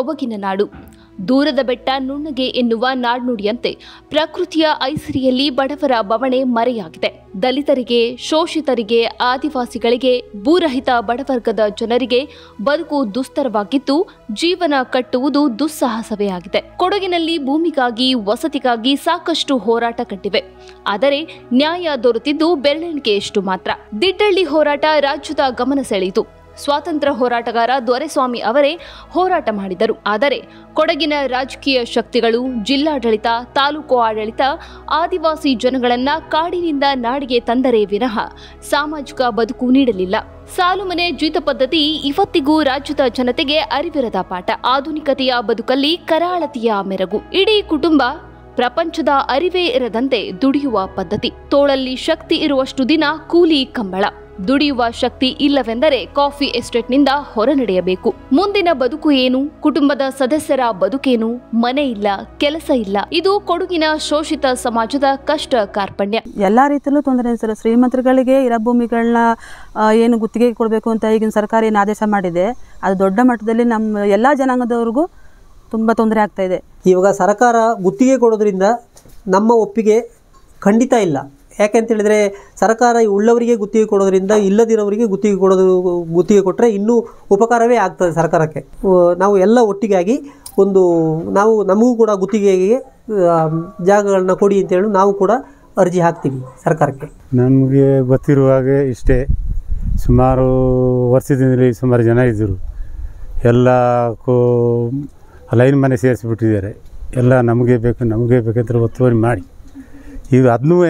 ಸೊಬಗಿನ ನಾಡು. ದೂರದ ಬೆಟ್ಟ ನುಣ್ಣಗೆ ಎನ್ನುವ ನಾಡ್ನುಡಿಯಂತೆ ಪ್ರಕೃತಿಯ ಐಸಿರಿಯಲ್ಲಿ ಬಡವರ ಬವಣೆ ಮರೆಯಾಗಿದೆ. ದಲಿತರಿಗೆ, ಶೋಷಿತರಿಗೆ, ಆದಿವಾಸಿಗಳಿಗೆ, ಭೂರಹಿತ ಬಡವರ್ಗದ ಜನರಿಗೆ ಬದುಕು ದುಸ್ತರವಾಗಿದ್ದು, ಜೀವನ ಕಟ್ಟುವುದು ದುಸ್ಸಾಹಸವೇ ಆಗಿದೆ. ಕೊಡಗಿನಲ್ಲಿ ಭೂಮಿಗಾಗಿ, ವಸತಿಗಾಗಿ ಸಾಕಷ್ಟು ಹೋರಾಟ ಕಟ್ಟಿವೆ ಆದರೆ ನ್ಯಾಯ ದೊರೆತಿದ್ದು ಬೆರಳೆಣಿಕೆಯಷ್ಟು ಮಾತ್ರ. ದಿಡ್ಡಳ್ಳಿ ಹೋರಾಟ ರಾಜ್ಯದ ಗಮನ ಸೆಳೆಯಿತು. ಸ್ವಾತಂತ್ರ್ಯ ಹೋರಾಟಗಾರ ದೊರೆಸ್ವಾಮಿ ಅವರೇ ಹೋರಾಟ ಮಾಡಿದರು. ಆದರೆ ಕೊಡಗಿನ ರಾಜಕೀಯ ಶಕ್ತಿಗಳು, ಜಿಲ್ಲಾಡಳಿತ, ತಾಲೂಕು ಆಡಳಿತ, ಆದಿವಾಸಿ ಜನಗಳನ್ನ ಕಾಡಿನಿಂದ ನಾಡಿಗೆ ತಂದರೆ ವಿನಃ ಸಾಮಾಜಿಕ ಬದುಕು ನೀಡಲಿಲ್ಲ. ಸಾಲುಮನೆ ಜೀತ ಪದ್ಧತಿ ಇವತ್ತಿಗೂ ರಾಜ್ಯದ ಜನತೆಗೆ ಅರಿವಿರದ ಪಾಠ. ಆಧುನಿಕತೆಯ ಬದುಕಲ್ಲಿ ಕರಾಳತಿಯ ಮೆರಗು. ಇಡೀ ಕುಟುಂಬ ಪ್ರಪಂಚದ ಅರಿವೇ ಇರದಂತೆ ದುಡಿಯುವ ಪದ್ಧತಿ. ತೋಳಲ್ಲಿ ಶಕ್ತಿ ಇರುವಷ್ಟು ದಿನ ಕೂಲಿ ಕಂಬಳ. ದುಡಿಯುವ ಶಕ್ತಿ ಇಲ್ಲವೆಂದರೆ ಕಾಫಿ ಎಸ್ಟೇಟ್ನಿಂದ ಹೊರನಡೆಯಬೇಕು. ಮುಂದಿನ ಬದುಕು ಏನು? ಕುಟುಂಬದ ಸದಸ್ಯರ ಬದುಕೇನು? ಮನೆ ಇಲ್ಲ ಕೆಲಸ ಇಲ್ಲ. ಇದು ಕೊಡಗಿನ ಶೋಷಿತ ಸಮಾಜದ ಕಷ್ಟ ಕಾರ್ಪಣ್ಯ. ಎಲ್ಲ ರೀತಿಯಲ್ಲೂ ತೊಂದರೆ ಸರ್ ಶ್ರೀಮಂತರುಗಳಿಗೆ ಇರೋ ಭೂಮಿಗಳನ್ನ ಏನು ಗುತ್ತಿಗೆ ಕೊಡಬೇಕು ಅಂತ ಈಗಿನ ಸರ್ಕಾರ ಏನು ಆದೇಶ ಮಾಡಿದೆ ಅದು ದೊಡ್ಡ ಮಟ್ಟದಲ್ಲಿ ನಮ್ಮ ಎಲ್ಲ ಜನಾಂಗದವ್ರಿಗೂ ತುಂಬ ತೊಂದರೆ ಆಗ್ತಾ ಇದೆ. ಇವಾಗ ಸರ್ಕಾರ ಗುತ್ತಿಗೆ ಕೊಡೋದ್ರಿಂದ ನಮ್ಮ ಒಪ್ಪಿಗೆ ಖಂಡಿತ ಇಲ್ಲ. ಯಾಕೆಂತ ಹೇಳಿದರೆ ಸರ್ಕಾರ ಉಳ್ಳವರಿಗೆ ಗುತ್ತಿಗೆ ಕೊಡೋದ್ರಿಂದ ಇಲ್ಲದಿರೋವರಿಗೆ ಗುತ್ತಿಗೆ ಕೊಡೋದು, ಗುತ್ತಿಗೆ ಕೊಟ್ಟರೆ ಇನ್ನೂ ಉಪಕಾರವೇ ಆಗ್ತದೆ ಸರ್ಕಾರಕ್ಕೆ. ನಾವು ಎಲ್ಲ ಒಟ್ಟಿಗಾಗಿ ಒಂದು, ನಾವು, ನಮಗೂ ಕೂಡ ಗುತ್ತಿಗೆಗೆ ಜಾಗಗಳನ್ನ ಕೊಡಿ ಅಂತೇಳಿ ನಾವು ಕೂಡ ಅರ್ಜಿ ಹಾಕ್ತೀವಿ ಸರ್ಕಾರಕ್ಕೆ. ನಮಗೆ ಗೊತ್ತಿರುವ ಹಾಗೆ ಇಷ್ಟೇ. ಸುಮಾರು ವರ್ಷದಿಂದಲೇ ಸುಮಾರು ಜನ ಇದ್ದರು. ಎಲ್ಲ ಕೋ, ಲೈನ್ ಮನೆ ಸೇರಿಸಿಬಿಟ್ಟಿದ್ದಾರೆ. ಎಲ್ಲ ನಮಗೆ ಬೇಕು, ನಮಗೆ ಬೇಕಂತ ಒತ್ತುವರಿ ಮಾಡಿ. ಇದು ಅದನ್ನೂ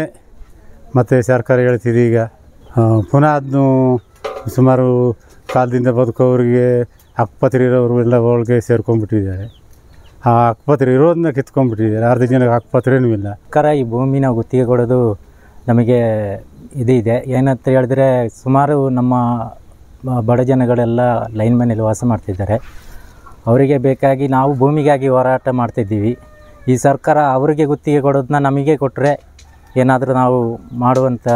ಮತ್ತು ಸರ್ಕಾರ ಹೇಳ್ತಿದೆ ಈಗ ಪುನಃ ಅದನ್ನು ಸುಮಾರು ಕಾಲದಿಂದ ಬದುಕೋವ್ರಿಗೆ ಅಕ್ಪತ್ರ ಇರೋರು ಎಲ್ಲ ಒಳಗೆ ಸೇರ್ಕೊಂಡ್ಬಿಟ್ಟಿದ್ದಾರೆ. ಆ ಅಕ್ಪತ್ರ ಇರೋದನ್ನ ಕಿತ್ಕೊಂಡ್ಬಿಟ್ಟಿದ್ದಾರೆ. ಅರ್ಧ ಜನಕ್ಕೆ ಅಕ್ಪತ್ರೇನೂ ಇಲ್ಲ. ಸರ್ಕಾರ ಈ ಭೂಮಿನ ಗುತ್ತಿಗೆ ಕೊಡೋದು ನಮಗೆ ಇದು ಇದೆ. ಏನಂತ ಹೇಳಿದ್ರೆ ಸುಮಾರು ನಮ್ಮ ಬಡ ಜನಗಳೆಲ್ಲ ಲೈನ್ ಮನೇಲಿ ವಾಸ ಮಾಡ್ತಿದ್ದಾರೆ. ಅವರಿಗೆ ಬೇಕಾಗಿ ನಾವು ಭೂಮಿಗಾಗಿ ಹೋರಾಟ ಮಾಡ್ತಿದ್ದೀವಿ. ಈ ಸರ್ಕಾರ ಅವರಿಗೆ ಗುತ್ತಿಗೆ ಕೊಡೋದನ್ನ ನಮಗೆ ಕೊಟ್ಟರೆ ಏನಾದರೂ ನಾವು ಮಾಡುವಂಥ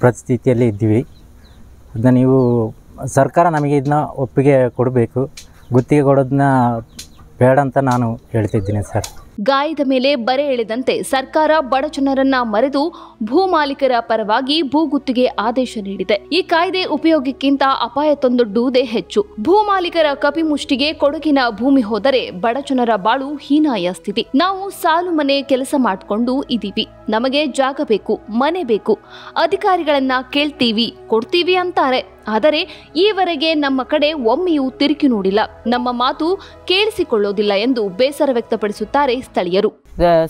ಪರಿಸ್ಥಿತಿಯಲ್ಲಿ ಇದ್ದೀವಿ. ಅದನ್ನ ನೀವು, ಸರ್ಕಾರ ನಮಗೆ ಇದನ್ನ ಒಪ್ಪಿಗೆ ಕೊಡಬೇಕು. ಗುತ್ತಿಗೆ ಕೊಡೋದನ್ನ ಬೇಡ ಅಂತ ನಾನು ಹೇಳ್ತಿದ್ದೀನಿ ಸರ್. ಗಾಯದ ಮೇಲೆ ಬರೆ ಎಳೆದಂತೆ ಸರ್ಕಾರ ಬಡ ಜನರನ್ನ ಮರೆತು ಭೂ ಮಾಲೀಕರ ಪರವಾಗಿ ಭೂಗುತ್ತಿಗೆ ಆದೇಶ ನೀಡಿದೆ. ಈ ಕಾಯ್ದೆ ಉಪಯೋಗಕ್ಕಿಂತ ಅಪಾಯ ತಂದೊಡ್ಡುವುದೇ ಹೆಚ್ಚು. ಭೂ ಮಾಲೀಕರ ಕಪಿಮುಷ್ಟಿಗೆ ಕೊಡಗಿನ ಭೂಮಿ ಹೋದರೆ ಬಡಜನರ ಬಾಳು ಹೀನಾಯ ಸ್ಥಿತಿ. ನಾವು ಸಾಲು ಮನೆ ಕೆಲಸ ಮಾಡಿಕೊಂಡು ಇದೀವಿ. ನಮಗೆ ಜಾಗ ಬೇಕು, ಮನೆ ಬೇಕು. ಅಧಿಕಾರಿಗಳನ್ನ ಕೇಳ್ತೀವಿ, ಕೊಡ್ತೀವಿ ಅಂತಾರೆ. ಆದರೆ ಈವರೆಗೆ ನಮ್ಮ ಕಡೆ ಒಮ್ಮೆಯೂ ತಿರುಕಿ ನೋಡಿಲ್ಲ. ನಮ್ಮ ಮಾತು ಕೇಳಿಸಿಕೊಳ್ಳೋದಿಲ್ಲ ಎಂದು ಬೇಸರ ವ್ಯಕ್ತಪಡಿಸುತ್ತಾರೆ ಸ್ಥಳೀಯರು.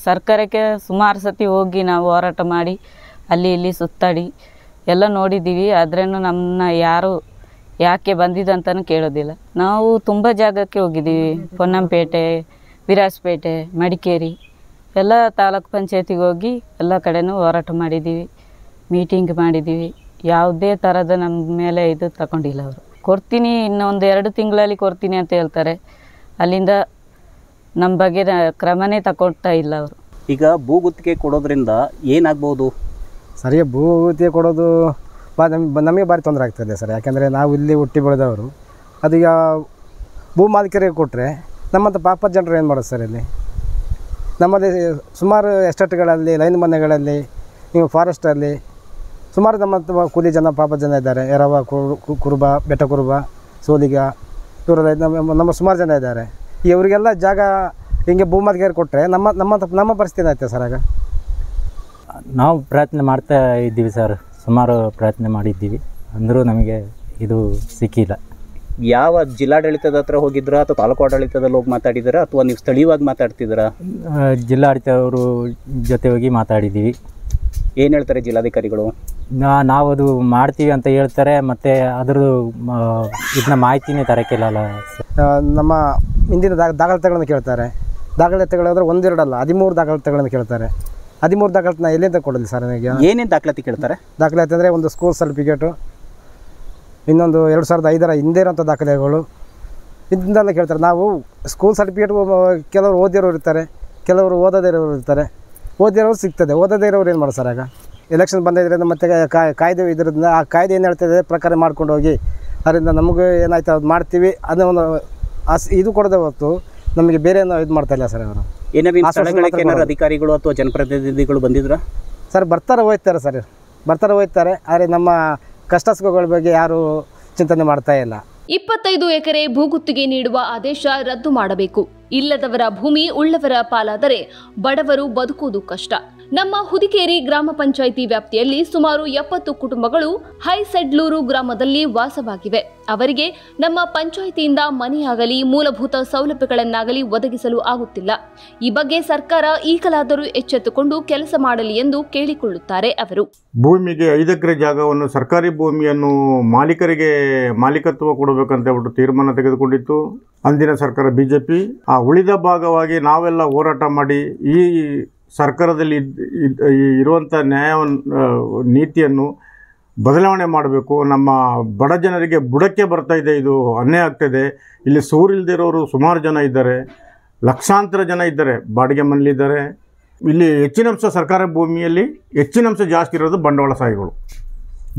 ಸರ್ಕಾರಕ್ಕೆ ಸುಮಾರು ಸತಿ ಹೋಗಿ ನಾವು ಹೋರಾಟ ಮಾಡಿ, ಅಲ್ಲಿ ಇಲ್ಲಿ ಸುತ್ತಾಡಿ, ಎಲ್ಲ ನೋಡಿದ್ದೀವಿ. ಆದ್ರೂ ನಮ್ಮನ್ನ ಯಾರು ಯಾಕೆ ಬಂದಿದ್ದಂತನೂ ಕೇಳೋದಿಲ್ಲ. ನಾವು ತುಂಬ ಜಾಗಕ್ಕೆ ಹೋಗಿದ್ದೀವಿ. ಪೊನ್ನಂಪೇಟೆ, ವಿರಾಜಪೇಟೆ, ಮಡಿಕೇರಿ, ಎಲ್ಲ ತಾಲೂಕು ಪಂಚಾಯತಿಗೆ ಹೋಗಿ ಎಲ್ಲ ಕಡೆನೂ ಹೋರಾಟ ಮಾಡಿದ್ದೀವಿ. ಮೀಟಿಂಗ್ ಮಾಡಿದ್ದೀವಿ. ಯಾವುದೇ ಥರದ ನಮ್ಮ ಮೇಲೆ ಇದು ತಗೊಂಡಿಲ್ಲ ಅವರು. ಕೊಡ್ತೀನಿ, ಇನ್ನೊಂದು ಎರಡು ತಿಂಗಳಲ್ಲಿ ಕೊಡ್ತೀನಿ ಅಂತ ಹೇಳ್ತಾರೆ. ಅಲ್ಲಿಂದ ನಮ್ಮ ಬಗ್ಗೆ ಕ್ರಮನೇ ತಗೊಳ್ತಾ ಇಲ್ಲ ಅವರು. ಈಗ ಭೂಗುತ್ತಿಗೆ ಕೊಡೋದ್ರಿಂದ ಏನಾಗ್ಬೋದು? ಸರಿಯಾಗಿ ಭೂಗುತ್ತಿಗೆ ಕೊಡೋದು ಬಾ ನಮಗೆ ನಮಗೆ ಭಾರಿ ತೊಂದರೆ ಆಗ್ತದೆ ಸರ್. ಯಾಕೆಂದರೆ ನಾವು ಇಲ್ಲಿ ಹುಟ್ಟಿ ಬೆಳೆದವರು. ಅದೀಗ ಭೂ ಮಾಲೀಕರಿಗೆ ಕೊಟ್ಟರೆ ನಮ್ಮಂಥ ಪಾಪ ಜನರು ಏನು ಮಾಡೋದು ಸರ್ ಇಲ್ಲಿ? ನಮ್ಮಲ್ಲಿ ಸುಮಾರು ಎಸ್ಟೇಟ್ಗಳಲ್ಲಿ ಲೈನ್ ಮನೆಗಳಲ್ಲಿ ನೀವು ಫಾರೆಸ್ಟಲ್ಲಿ ಸುಮಾರು ನಮ್ಮ ಕೂಲಿ ಜನ ಪಾಪ ಜನ ಇದ್ದಾರೆ. ಎರವ ಕುರು- ಕು- ಕುರುಬ ಬೆಟ್ಟ ಕುರುಬ ಸೋಲಿಗ ಇವರೆಲ್ಲ ನಮ್ಮ ನಮ್ಮ ಸುಮಾರು ಜನ ಇದ್ದಾರೆ. ಇವರಿಗೆಲ್ಲ ಜಾಗ ಹಿಂಗೆ ಭೂ ಮಾಲೀಕರಿಗೆ ಕೊಟ್ಟರೆ ನಮ್ಮ ನಮ್ಮ ನಮ್ಮ ಪರಿಸ್ಥಿತಿ ಆಯ್ತಾ ಸರ್ ಆಗ? ನಾವು ಪ್ರಯತ್ನ ಮಾಡ್ತಾ ಇದ್ದೀವಿ ಸರ್. ಸುಮಾರು ಪ್ರಯತ್ನ ಮಾಡಿದ್ದೀವಿ. ಅಂದರೂ ನಮಗೆ ಇದು ಸಿಕ್ಕಿಲ್ಲ. ಯಾವ ಜಿಲ್ಲಾಡಳಿತದ ಹತ್ರ ಹೋಗಿದ್ರಾ ಅಥವಾ ತಾಲೂಕು ಆಡಳಿತದಲ್ಲಿ ಹೋಗಿ ಮಾತಾಡಿದ್ದೀರಾ ಅಥವಾ ನೀವು ಸ್ಥಳೀಯವಾಗಿ ಮಾತಾಡ್ತಿದ್ದೀರಾ ಜಿಲ್ಲಾಡಳಿತ ಜಿಲ್ಲಾಡಳಿತವರು ಜೊತೆ ಹೋಗಿ ಮಾತಾಡಿದ್ದೀವಿ. ಏನು ಹೇಳ್ತಾರೆ ಜಿಲ್ಲಾಧಿಕಾರಿಗಳು? ನಾ ನಾವು ಅದು ಮಾಡ್ತೀವಿ ಅಂತ ಹೇಳ್ತಾರೆ ಮತ್ತು ಅದ್ರದ್ದು ಇದನ್ನ ಮಾಹಿತಿನೇ ತರಕ್ಕಿಲ್ಲ ಅಲ್ಲ ನಮ್ಮ ಹಿಂದಿನ ದಾಖ ದಾಖಲಾತಿಗಳನ್ನು ಕೇಳ್ತಾರೆ. ದಾಖಲಾತಿಗಳಾದ್ರೆ ಒಂದೆರಡಲ್ಲ ಹದಿಮೂರು ದಾಖಲಾತಿಗಳನ್ನು ಕೇಳ್ತಾರೆ. ಹದಿಮೂರು ದಾಖಲಾತಿನ ಎಲ್ಲಿಂದ ಕೊಡಲಿ ಸರ್ ನನಗೆ ಏನೇನು ದಾಖಲಾತಿ ಕೇಳ್ತಾರೆ? ದಾಖಲಾತಿ ಅಂದರೆ ಒಂದು ಸ್ಕೂಲ್ ಸರ್ಟಿಫಿಕೇಟು ಇನ್ನೊಂದು ಎರಡು ಸಾವಿರದ ಐದರ ಹಿಂದೆ ಇರೋಂಥ ದಾಖಲೆಗಳು ಇದನ್ನೆಲ್ಲ ಕೇಳ್ತಾರೆ. ನಾವು ಸ್ಕೂಲ್ ಸರ್ಟಿಫಿಕೇಟ್ ಕೆಲವರು ಓದಿರೋರು ಇರ್ತಾರೆ ಕೆಲವರು ಓದದೇ ಇರೋರು ಇರ್ತಾರೆ. ಓದಿರೋರು ಸಿಗ್ತದೆ. ಓದದೇ ಇರೋರು ಏನು ಮಾಡೋದು ಸರ್ ಆಗ? ಎಲೆಕ್ಷನ್ ಬಂದಿದ್ದರಿಂದ ಮತ್ತೆ ಕಾಯ್ದೆ ಇದರಿಂದ ಆ ಕಾಯ್ದೆ ಏನು ಹೇಳ್ತದೆ ಪ್ರಕಾರ ಮಾಡ್ಕೊಂಡು ಹೋಗಿ ಅದರಿಂದ ನಮಗೆ ಏನಾಯ್ತು ಅದು ಮಾಡ್ತೀವಿ ಅದನ್ನ ಒಂದು ಅಸ್ ಇದು ಕೊಡದೆ ಹೊತ್ತು ನಮಗೆ ಬೇರೆ ಏನೋ ಇದು ಮಾಡ್ತಾ ಇಲ್ಲ ಸರ್ ಅವರು. ಏನಾದ್ರು ಅಧಿಕಾರಿಗಳು ಅಥವಾ ಜನಪ್ರತಿನಿಧಿಗಳು ಬಂದಿದ್ರಾ? ಸರ್ ಬರ್ತಾರೆ ಹೋಗ್ತಾರೆ ಸರ್. ಬರ್ತಾರೆ ಹೋಗ್ತಾರೆ. ಆದರೆ ನಮ್ಮ ಕಷ್ಟ ಸುಖಗಳ ಬಗ್ಗೆ ಯಾರೂ ಚಿಂತನೆ ಮಾಡ್ತಾ ಇಲ್ಲ. ಇಪ್ಪತ್ತೈದು ಎಕರೆ ಭೂಗುತ್ತಿಗೆ ನೀಡುವ ಆದೇಶ ರದ್ದು ಮಾಡಬೇಕು. ಇಲ್ಲದವರ ಭೂಮಿ ಉಳ್ಳವರ ಪಾಲಾದರೆ ಬಡವರು ಬದುಕುವುದು ಕಷ್ಟ. ನಮ್ಮ ಹುದಿಕೇರಿ ಗ್ರಾಮ ಪಂಚಾಯಿತಿ ವ್ಯಾಪ್ತಿಯಲ್ಲಿ ಸುಮಾರು ಎಪ್ಪತ್ತು ಕುಟುಂಬಗಳು ಹೈಸೆಡ್ಲೂರು ಗ್ರಾಮದಲ್ಲಿ ವಾಸವಾಗಿವೆ. ಅವರಿಗೆ ನಮ್ಮ ಪಂಚಾಯಿತಿಯಿಂದ ಮನೆಯಾಗಲಿ, ಮೂಲಭೂತ ಸೌಲಭ್ಯಗಳನ್ನಾಗಲಿ ಒದಗಿಸಲು ಆಗುತ್ತಿಲ್ಲ. ಈ ಬಗ್ಗೆ ಸರ್ಕಾರ ಈಗಲಾದರೂ ಎಚ್ಚೆತ್ತುಕೊಂಡು ಕೆಲಸ ಮಾಡಲಿ ಎಂದು ಕೇಳಿಕೊಳ್ಳುತ್ತಾರೆ ಅವರು. ಭೂಮಿಗೆ ಐದು ಜಾಗವನ್ನು, ಸರ್ಕಾರಿ ಭೂಮಿಯನ್ನು ಮಾಲೀಕರಿಗೆ ಮಾಲೀಕತ್ವ ಕೊಡಬೇಕಂತ ಹೇಳ್ಬಿಟ್ಟು ತೀರ್ಮಾನ ತೆಗೆದುಕೊಂಡಿತ್ತು. ಅಂದಿನ ಸರ್ಕಾರ ಬಿಜೆಪಿ. ಆ ಉಳಿದ ಭಾಗವಾಗಿ ನಾವೆಲ್ಲ ಹೋರಾಟ ಮಾಡಿ ಈ ಸರ್ಕಾರದಲ್ಲಿ ಇರುವಂಥ ನ್ಯಾಯವನ್ನು ನೀತಿಯನ್ನು ಬದಲಾವಣೆ ಮಾಡಬೇಕು. ನಮ್ಮ ಬಡ ಜನರಿಗೆ ಬುಡಕ್ಕೆ ಬರ್ತಾ ಇದೆ, ಇದು ಅನ್ಯಾಯ ಆಗ್ತಾಯಿದೆ ಇಲ್ಲಿ ಸೂರಿಲ್ದಿರೋರು ಸುಮಾರು ಜನ ಇದ್ದಾರೆ, ಲಕ್ಷಾಂತರ ಜನ ಇದ್ದಾರೆ, ಬಾಡಿಗೆ ಮನೇಲಿದ್ದಾರೆ ಇಲ್ಲಿ ಹೆಚ್ಚಿನ ಅಂಶ ಸರ್ಕಾರ ಭೂಮಿಯಲ್ಲಿ ಹೆಚ್ಚಿನ ಅಂಶ ಜಾಸ್ತಿ ಇರೋದು ಬಂಡವಾಳಶಾಹಿಗಳು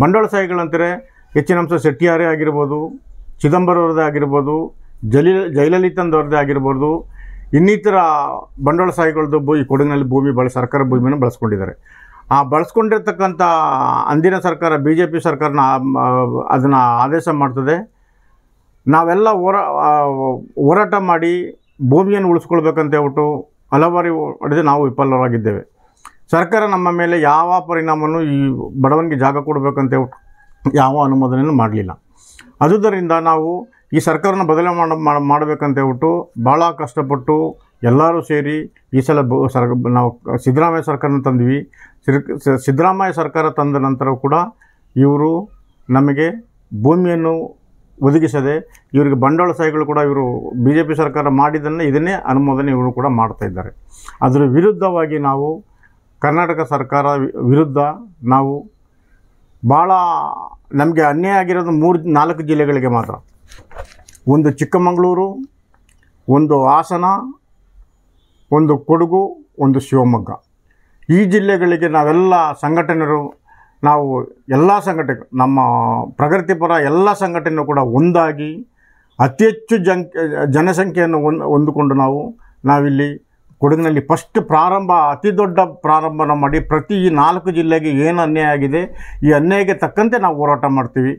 ಬಂಡವಾಳಶಾಹಿಗಳಂತಾರೆ ಹೆಚ್ಚಿನ ಅಂಶ ಶೆಟ್ಟಿಯಾರೇ ಆಗಿರ್ಬೋದು, ಚಿದಂಬರವ್ರದ್ದೇ ಆಗಿರ್ಬೋದು ಜಲಿ ಜಯಲಲಿತಂದವ್ರದ್ದೇ ಆಗಿರ್ಬೋದು ಇನ್ನಿತರ ಬಂಡವಾಳಶಾಹಿಗಳದ್ದು ಭೂ ಈ ಕೊಡಗಿನಲ್ಲಿ ಭೂಮಿ ಬಳ ಸರ್ಕಾರ ಭೂಮಿಯನ್ನು ಬಳಸ್ಕೊಂಡಿದ್ದಾರೆ. ಆ ಬಳಸ್ಕೊಂಡಿರ್ತಕ್ಕಂಥ ಅಂದಿನ ಸರ್ಕಾರ ಬಿ ಜೆ ಪಿ ಸರ್ಕಾರನ ಅದನ್ನು ಆದೇಶ ಮಾಡ್ತದೆ. ನಾವೆಲ್ಲ ಹೋರಾ ಹೋರಾಟ ಮಾಡಿ ಭೂಮಿಯನ್ನು ಉಳಿಸ್ಕೊಳ್ಬೇಕಂತ ಹೇಳ್ಬಿಟ್ಟು ಹಲವಾರು ಹೊಡೆದು ನಾವು ವಿಫಲರಾಗಿದ್ದೇವೆ. ಸರ್ಕಾರ ನಮ್ಮ ಮೇಲೆ ಯಾವ ಪರಿಣಾಮವನ್ನು ಈ ಬಡವನಿಗೆ ಜಾಗ ಕೊಡಬೇಕಂತ ಯಾವ ಅನುಮೋದನೆಯನ್ನು ಮಾಡಲಿಲ್ಲ. ಅದುದರಿಂದ ನಾವು ಈ ಸರ್ಕಾರನ ಬದಲಾವಣೆ ಮಾಡ ಮಾಡ- ಮಾಡಬೇಕಂತ ಹೇಳ್ಬಿಟ್ಟು ಭಾಳ ಕಷ್ಟಪಟ್ಟು ಎಲ್ಲರೂ ಸೇರಿ ಈ ಸಲ ಬ ಸರ್ ನಾವು ಸಿದ್ದರಾಮಯ್ಯ ಸರ್ಕಾರನ ತಂದ್ವಿ. ಸಿದ್ದರಾಮಯ್ಯ ಸರ್ಕಾರ ತಂದ ನಂತರ ಕೂಡ ಇವರು ನಮಗೆ ಭೂಮಿಯನ್ನು ಒದಗಿಸದೆ ಇವರಿಗೆ ಬಂಡವಾಳ ಸಹಿಗಳು ಕೂಡ ಇವರು ಬಿ ಜೆ ಪಿ ಸರ್ಕಾರ ಮಾಡಿದ್ದನ್ನು ಇದನ್ನೇ ಅನುಮೋದನೆ ಇವರು ಕೂಡ ಮಾಡ್ತಾ ಇದ್ದಾರೆ. ಅದರ ವಿರುದ್ಧವಾಗಿ ನಾವು ಕರ್ನಾಟಕ ಸರ್ಕಾರ ವಿರುದ್ಧ ನಾವು ಭಾಳ ನಮಗೆ ಅನ್ಯಾಯ ಆಗಿರೋದು ಮೂರು, ನಾಲ್ಕು ಜಿಲ್ಲೆಗಳಿಗೆ ಮಾತ್ರ. ಒಂದು ಚಿಕ್ಕಮಗಳೂರು, ಒಂದು ಹಾಸನ, ಒಂದು ಕೊಡಗು, ಒಂದು ಶಿವಮೊಗ್ಗ. ಈ ಜಿಲ್ಲೆಗಳಿಗೆ ನಾವೆಲ್ಲ ಸಂಘಟನೆರು, ನಾವು ಎಲ್ಲ ಸಂಘಟನೆ, ನಮ್ಮ ಪ್ರಗತಿಪರ ಎಲ್ಲ ಸಂಘಟನೆ ಕೂಡ ಒಂದಾಗಿ ಅತಿ ಹೆಚ್ಚು ಜನ್, ಜನಸಂಖ್ಯೆಯನ್ನು ಹೊಂದ್ ಹೊಂದಿಕೊಂಡು ನಾವು, ನಾವಿಲ್ಲಿ ಕೊಡಗಿನಲ್ಲಿ ಫಸ್ಟ್ ಪ್ರಾರಂಭ, ಅತಿ ದೊಡ್ಡ ಪ್ರಾರಂಭನ ಮಾಡಿ ಪ್ರತಿ ನಾಲ್ಕು ಜಿಲ್ಲೆಗೆ ಏನು ಅನ್ಯಾಯ ಆಗಿದೆ, ಈ ಅನ್ಯಾಯಕ್ಕೆ ತಕ್ಕಂತೆ ನಾವು ಹೋರಾಟ ಮಾಡ್ತೀವಿ.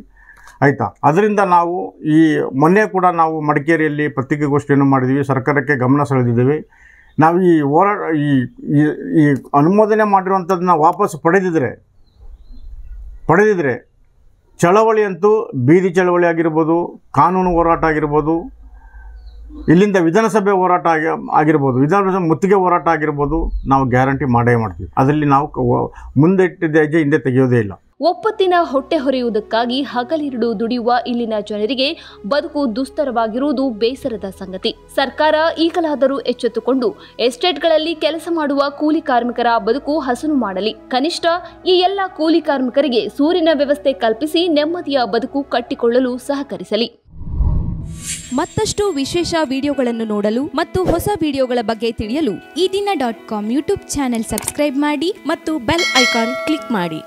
ಆಯಿತಾ? ಅದರಿಂದ ನಾವು ಈ ಮೊನ್ನೆ ಕೂಡ ನಾವು ಮಡಿಕೇರಿಯಲ್ಲಿ ಪತ್ರಿಕೆಗೋಷ್ಠಿಯನ್ನು ಮಾಡಿದ್ದೀವಿ ಸರ್ಕಾರಕ್ಕೆ ಗಮನ ಸೆಳೆದಿದ್ದೀವಿ. ನಾವು ಈ ಹೋರಾಟ ಈ, ಈ- ಅನುಮೋದನೆ ಮಾಡಿರುವಂಥದ್ದನ್ನ ವಾಪಸ್ ಪಡೆದಿದ್ರೆ ಪಡೆದಿದ್ರೆ ಚಳವಳಿ ಅಂತೂ ಬೀದಿ ಚಳವಳಿ ಆಗಿರ್ಬೋದು, ಕಾನೂನು ಹೋರಾಟ ಆಗಿರ್ಬೋದು, ಇಲ್ಲಿಂದ ವಿಧಾನಸಭೆ ಹೋರಾಟ ಆಗಿ, ಆಗಿರ್ಬೋದು, ವಿಧಾನಸಭೆ ಮುತ್ತಿಗೆ ಹೋರಾಟ ಆಗಿರ್ಬೋದು, ನಾವು ಗ್ಯಾರಂಟಿ ಮಾಡೇ ಮಾಡ್ತೀವಿ. ಅದರಲ್ಲಿ ನಾವು ಮುಂದೆ ಇಟ್ಟಿದ್ದ ಹಿಂದೆ ತೆಗೆಯೋದೇ ಇಲ್ಲ. ಒಪ್ಪತ್ತಿನ ಹೊಟ್ಟೆ ಹೊರೆಯುವುದಕ್ಕಾಗಿ ಹಗಲಿರುಳು ದುಡಿಯುವ ಇಲ್ಲಿನ ಜನರಿಗೆ ಬದುಕು ದುಸ್ತರವಾಗಿರುವುದು ಬೇಸರದ ಸಂಗತಿ. ಸರ್ಕಾರ ಈಗಲಾದರೂ ಎಚ್ಚೆತ್ತುಕೊಂಡು ಎಸ್ಟೇಟ್ಗಳಲ್ಲಿ ಕೆಲಸ ಮಾಡುವ ಕೂಲಿ ಕಾರ್ಮಿಕರ ಬದುಕು ಹಸನು ಮಾಡಲಿ. ಕನಿಷ್ಠ ಈ ಎಲ್ಲ ಕೂಲಿ ಕಾರ್ಮಿಕರಿಗೆ ಸೂರಿನ ವ್ಯವಸ್ಥೆ ಕಲ್ಪಿಸಿ ನೆಮ್ಮದಿಯ ಬದುಕು ಕಟ್ಟಿಕೊಳ್ಳಲು ಸಹಕರಿಸಲಿ. ಮತ್ತಷ್ಟು ವಿಶೇಷ ವಿಡಿಯೋಗಳನ್ನು ನೋಡಲು ಮತ್ತು ಹೊಸ ವಿಡಿಯೋಗಳ ಬಗ್ಗೆ ತಿಳಿಯಲು ಈ ದಿನ dot com YouTube channel subscribe ಮಾಡಿ ಮತ್ತು ಬೆಲ್ ಐಕಾನ್ ಕ್ಲಿಕ್ ಮಾಡಿ.